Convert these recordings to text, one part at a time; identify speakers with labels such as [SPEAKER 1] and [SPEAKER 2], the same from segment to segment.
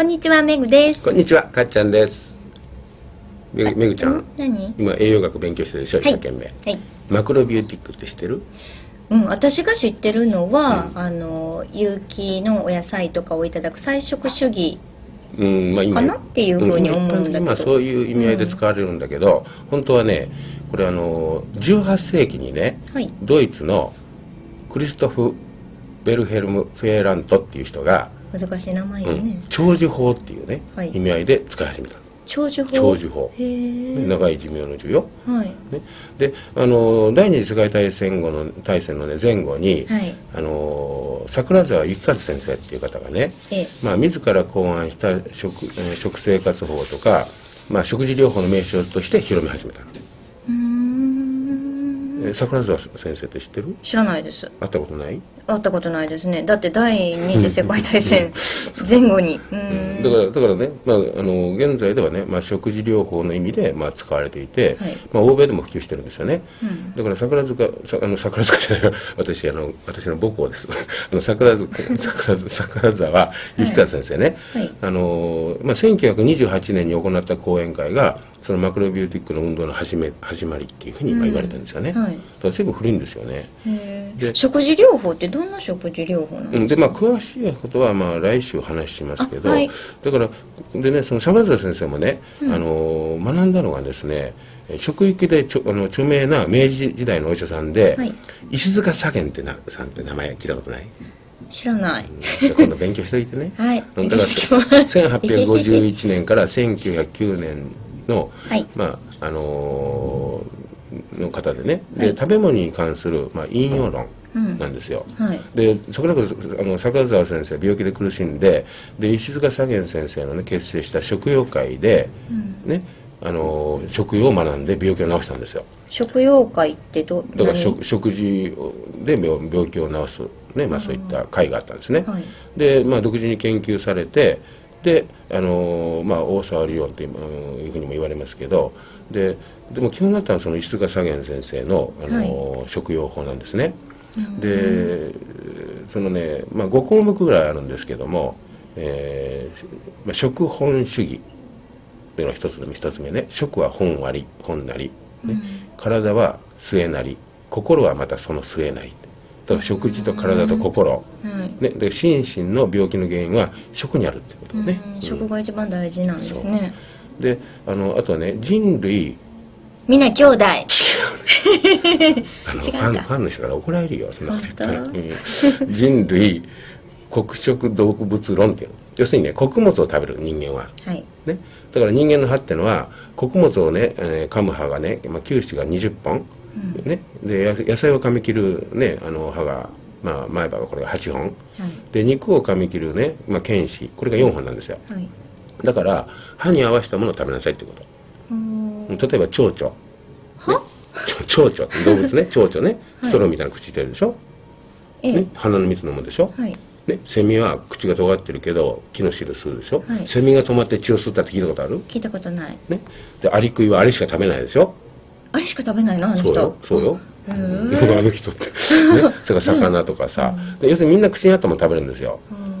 [SPEAKER 1] こんにちは、めぐです。
[SPEAKER 2] こんにちは、かっちゃんです。めぐちゃん、
[SPEAKER 1] 何？
[SPEAKER 2] 今栄養学勉強してるでしょ、一
[SPEAKER 1] はい
[SPEAKER 2] 生懸命。
[SPEAKER 1] はい。
[SPEAKER 2] マクロビューティックって知ってる？
[SPEAKER 1] うん、私が知ってるのは、あの、有機のお野菜とかをいただく菜食主義。
[SPEAKER 2] うん、まあ今
[SPEAKER 1] かなっていうふうに思うんだけど
[SPEAKER 2] 一般的にまあそういう意味合いで使われるんだけど、本当はね、これあの、18世紀にね、
[SPEAKER 1] はい。
[SPEAKER 2] ドイツのクリストフ・ベルヘルム・フェーラントっていう人が、
[SPEAKER 1] 難しい名前
[SPEAKER 2] うん
[SPEAKER 1] よね。
[SPEAKER 2] 長寿法っていうね、
[SPEAKER 1] はい
[SPEAKER 2] 意味合いで使い始めたの
[SPEAKER 1] 長寿法？
[SPEAKER 2] 長寿法
[SPEAKER 1] へえ。
[SPEAKER 2] 長い寿命の寿よ。
[SPEAKER 1] はい。
[SPEAKER 2] ね、であの第二次世界大戦後の大戦の、ね、前後に、
[SPEAKER 1] はい。
[SPEAKER 2] あの桜沢幸和先生っていう方がね、
[SPEAKER 1] ええ。
[SPEAKER 2] まあ、自ら考案した食,、えー食生活法とか、まあ、食事療法の名称として広め始めた。えー桜沢先生って知ってる？
[SPEAKER 1] 知らないです。
[SPEAKER 2] 会ったことない、
[SPEAKER 1] 会ったことないですね。だって第二次世界大戦前後に。うーん。
[SPEAKER 2] だからだからね、まあ、あの現在ではね、まあ、食事療法の意味で、まあ、使われていて、
[SPEAKER 1] はい。
[SPEAKER 2] まあ、欧米でも普及してるんですよね、
[SPEAKER 1] うん。
[SPEAKER 2] だから桜塚さあの桜塚じゃないわ私あの私の母校です。あの桜塚桜塚桜沢幸和先生ね、
[SPEAKER 1] はい。
[SPEAKER 2] あのまあ、1928年に行った講演会がそのマクロビューティックの運動の始め始まりっていうふうにまあ言われてるんですよね、
[SPEAKER 1] はい。
[SPEAKER 2] だから随分古いんですよね。
[SPEAKER 1] 食事療法ってどんな食事療法なの、
[SPEAKER 2] うん、でまあ詳しいことはまあ来週話しますけど、
[SPEAKER 1] あはい。
[SPEAKER 2] だからでねその坂沢先生もね、あの学んだのがですね職域でちょあの著名な明治時代のお医者さんで、
[SPEAKER 1] はい。
[SPEAKER 2] 石塚左源ってなさんって名前聞いたことない？
[SPEAKER 1] 知らない。
[SPEAKER 2] じゃあ今度勉強しておいてね。
[SPEAKER 1] はい。
[SPEAKER 2] うん。だから1851年から1909年の、
[SPEAKER 1] はい。
[SPEAKER 2] まああのーの方でね。で、
[SPEAKER 1] はい。
[SPEAKER 2] 食べ物に関する、まあ、引用論
[SPEAKER 1] うん。
[SPEAKER 2] なんですよ、
[SPEAKER 1] はい。
[SPEAKER 2] で桜子あの桜沢先生は病気で苦しんでで石塚左源先生の、ね、結成した食用会で、ねあの食用を学んで病気を治したんですよ。
[SPEAKER 1] 食用会ってど何
[SPEAKER 2] だから食食事で病病気を治す、ねまあ、そういった会があったんですね、
[SPEAKER 1] はい。
[SPEAKER 2] で、まあ、独自に研究されてであの、まあ、大沢理論といううんいうふうにも言われますけどででも基本だったのはその石塚左源先生のあの、食用法なんですね。でそのね、まあ、5項目ぐらいあるんですけども、えーまあ、食本主義というのが一つ目一つ目ね。食は本あり本なり、ね。体は末なり。心はまたその末なりだから食事と体と心、
[SPEAKER 1] はい。
[SPEAKER 2] ね、で心身の病気の原因は食にあるってことね、
[SPEAKER 1] うん。食が一番大事なんですね。
[SPEAKER 2] であのあとはね人類。
[SPEAKER 1] みんな兄弟。
[SPEAKER 2] あの
[SPEAKER 1] 違う。か
[SPEAKER 2] ファンファンの人から怒られるよそんなこと言ったら、
[SPEAKER 1] 本
[SPEAKER 2] うん。人類黒食動物論っていうの。要するにね穀物を食べる人間は。
[SPEAKER 1] はい。
[SPEAKER 2] ね、だから人間の歯ってのは穀物をね、えー噛む歯がね、まあ、臼歯が20本、ね、でや野菜を噛み切る、ね、あの歯が、まあ、前歯がこれが8本。
[SPEAKER 1] はい。
[SPEAKER 2] で肉を噛み切るね、まあ、犬歯これが4本なんですよ。
[SPEAKER 1] はい。
[SPEAKER 2] だから歯に合わせたものを食べなさいってこと。例えば蝶々。
[SPEAKER 1] は？
[SPEAKER 2] 蝶々。って動物ね。蝶々ね。ストローみたいな口してるでしょ、
[SPEAKER 1] え
[SPEAKER 2] ね、鼻の蜜飲むでしょ、
[SPEAKER 1] はい。
[SPEAKER 2] ね、セミは口が尖ってるけど木の汁吸うでしょ、
[SPEAKER 1] はい。
[SPEAKER 2] セミが止まって血を吸ったって聞いたことある？
[SPEAKER 1] 聞いたことない。
[SPEAKER 2] ね、でアリ食いはアリしか食べないでしょ？
[SPEAKER 1] あれしか食べないのあの人。
[SPEAKER 2] そうよそうよ。
[SPEAKER 1] へ
[SPEAKER 2] あ
[SPEAKER 1] ー
[SPEAKER 2] の人って、ね、それから魚とかさ、で要するにみんな口にあったもの食べるんですよ、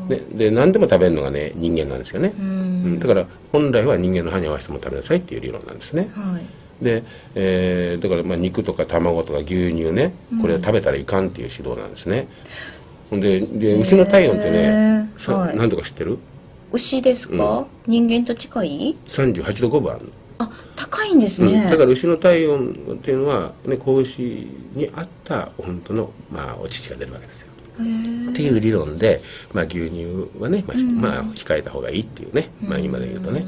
[SPEAKER 2] ね、で何でも食べるのがね人間なんですよね、
[SPEAKER 1] う
[SPEAKER 2] うん。んだから本来は人間の歯に合わせてもの食べなさいっていう理論なんですね。
[SPEAKER 1] はい。
[SPEAKER 2] で、えーだからまあ肉とか卵とか牛乳ねこれは食べたらいかんっていう指導なんですね、ほんでで牛の体温って
[SPEAKER 1] へ
[SPEAKER 2] ね
[SPEAKER 1] ー。
[SPEAKER 2] さ
[SPEAKER 1] はい。
[SPEAKER 2] 何度か知ってる？
[SPEAKER 1] 牛ですか、人間と近い
[SPEAKER 2] ？38度5分あるの
[SPEAKER 1] あ高いんですね、
[SPEAKER 2] うん、だから牛の体温っていうのは、ね、子牛に合った本当の、まあ、お乳が出るわけですよ。っていう理論で、まあ、牛乳はね、まあまあ、控えた方がいいっていうね、まあ、今で言うとね。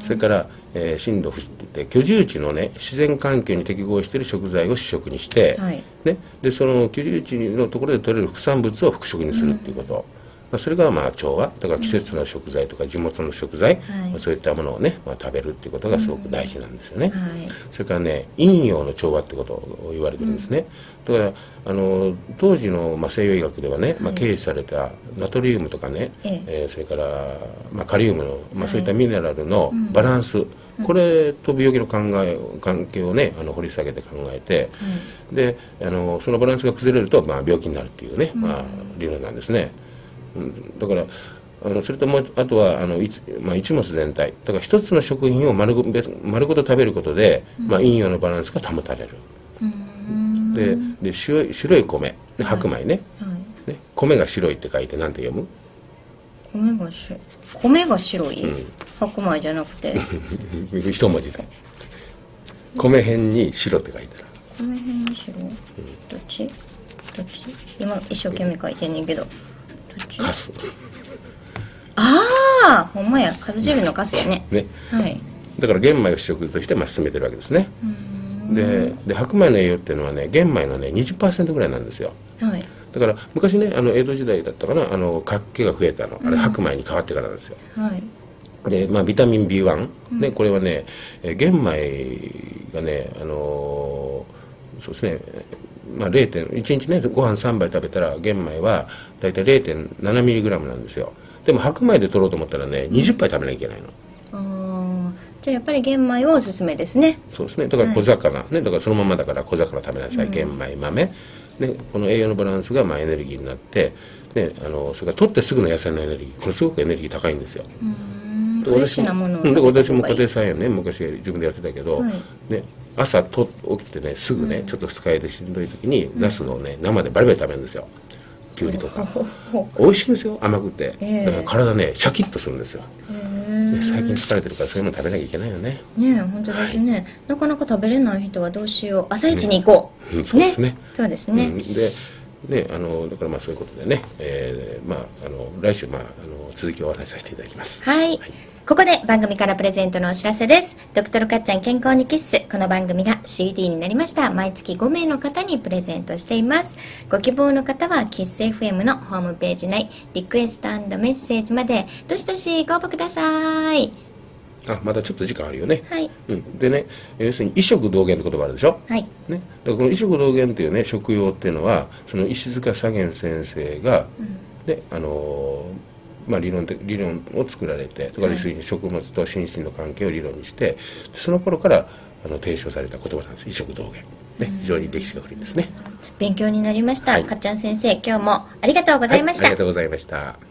[SPEAKER 2] それから、えー、震度不って居住地のね自然環境に適合している食材を主食にして、
[SPEAKER 1] はい。
[SPEAKER 2] ね、でその居住地のところで取れる副産物を副食にするっていうこと、まあ、それがまあ調和だから季節の食材とか地元の食材、
[SPEAKER 1] はい。
[SPEAKER 2] まあそういったものをね、まあ、食べるっていうことがすごく大事なんですよね。
[SPEAKER 1] はい。
[SPEAKER 2] それからね陰陽の調和ってことを言われてるんですね、だからあの当時の、まあ、西洋医学ではね、まあ、掲示されたナトリウムとかね、
[SPEAKER 1] ええ。
[SPEAKER 2] えーそれから、まあ、カリウムの、まあ、そういったミネラルのバランス、これと病気の考え関係をねあの掘り下げて考えて、であのそのバランスが崩れると、まあ、病気になるっていうね、まあ、理論なんですね、うん、だからあのそれともうあとはあのいつ、まあ、一物全体。だから一つの食品を丸ご別丸ごと食べることで、まあ、陰陽のバランスが保たれる、
[SPEAKER 1] うん。
[SPEAKER 2] でで白い白い米。で白米ね,、
[SPEAKER 1] はい。
[SPEAKER 2] ね米が白いって書いて何て読む？
[SPEAKER 1] 米が白い米が白い、
[SPEAKER 2] うん。
[SPEAKER 1] 白米じゃなくて？
[SPEAKER 2] 一文字で米辺に白って書いてある。
[SPEAKER 1] 米辺に白？どっち？どっち？今一生懸命書いてんねんけど。どっち
[SPEAKER 2] カス。
[SPEAKER 1] ああほんまや。かす汁のかすやね。
[SPEAKER 2] ね。
[SPEAKER 1] はい。
[SPEAKER 2] だから玄米を主食としてまあ進めてるわけですね。でで白米の栄養っていうのはね玄米のね20%ぐらいなんですよ。
[SPEAKER 1] はい。
[SPEAKER 2] だから昔ねあの江戸時代だったかなあの活気が増えたの。あれ白米に変わってからなんですよ。
[SPEAKER 1] はい。
[SPEAKER 2] で、まあ、ビタミン B1、ね、これはね、えー玄米がね、あのーそうですね、まあ、0. 1日ねご飯3杯食べたら玄米は大体 0.7mg なんですよ。でも白米で取ろうと思ったらね20杯食べなきゃいけないの。
[SPEAKER 1] じゃあやっぱり玄米はおすすめですね。
[SPEAKER 2] そうですね。だから小魚、ねだからそのままだから小魚食べなさい、玄米豆、ね、この栄養のバランスがまあエネルギーになってね、あのそれから取ってすぐの野菜のエネルギー。これすごくエネルギー高いんですよ。
[SPEAKER 1] うん。
[SPEAKER 2] で
[SPEAKER 1] フレッシュなものを
[SPEAKER 2] 私も家庭菜園ね昔自分でやってたけど、
[SPEAKER 1] はい。
[SPEAKER 2] ね、朝と起きてねすぐね、ちょっと二日酔いでしんどい時にナスをね生でバリバリ食べるんですよ。きゅうりとか。美味しいんですよ甘くて、
[SPEAKER 1] ええ。
[SPEAKER 2] だから体ねシャキッとするんですよ、
[SPEAKER 1] え
[SPEAKER 2] 最近疲れてるからそういうの食べなきゃいけないよね。
[SPEAKER 1] ねえ本当ですね。なかなか食べれない人はどうしよう。朝一に行こう、
[SPEAKER 2] うん。そうですね。
[SPEAKER 1] そうですね、
[SPEAKER 2] うん。でねあのだからまあそういうことでね、えーまああの来週まああの続きをお話しさせていただきます。
[SPEAKER 1] はい。ここで番組からプレゼントのお知らせです。ドクトルかっちゃん健康にキッス。この番組が CD になりました。毎月5名の方にプレゼントしています。ご希望の方はキッス FM のホームページ内、リクエストメッセージまで、どしどしご応募ください。
[SPEAKER 2] あまだちょっと時間あるよね、
[SPEAKER 1] はい。
[SPEAKER 2] うん、でね要するに異食同源って言葉あるでしょ？
[SPEAKER 1] はい。
[SPEAKER 2] ね、だからこの異食同源っていうね食用っていうのはその石塚左源先生が、ねあのーまあ、理論的理論を作られてだから要するに食物と心身の関係を理論にしてその頃からあの提唱された言葉なんです。異食同源、ね、非常に歴史が古いんですね。
[SPEAKER 1] 勉強になりました。
[SPEAKER 2] はい。
[SPEAKER 1] かっちゃん先生、今日もありがとうございました。
[SPEAKER 2] はい。ありがとうございました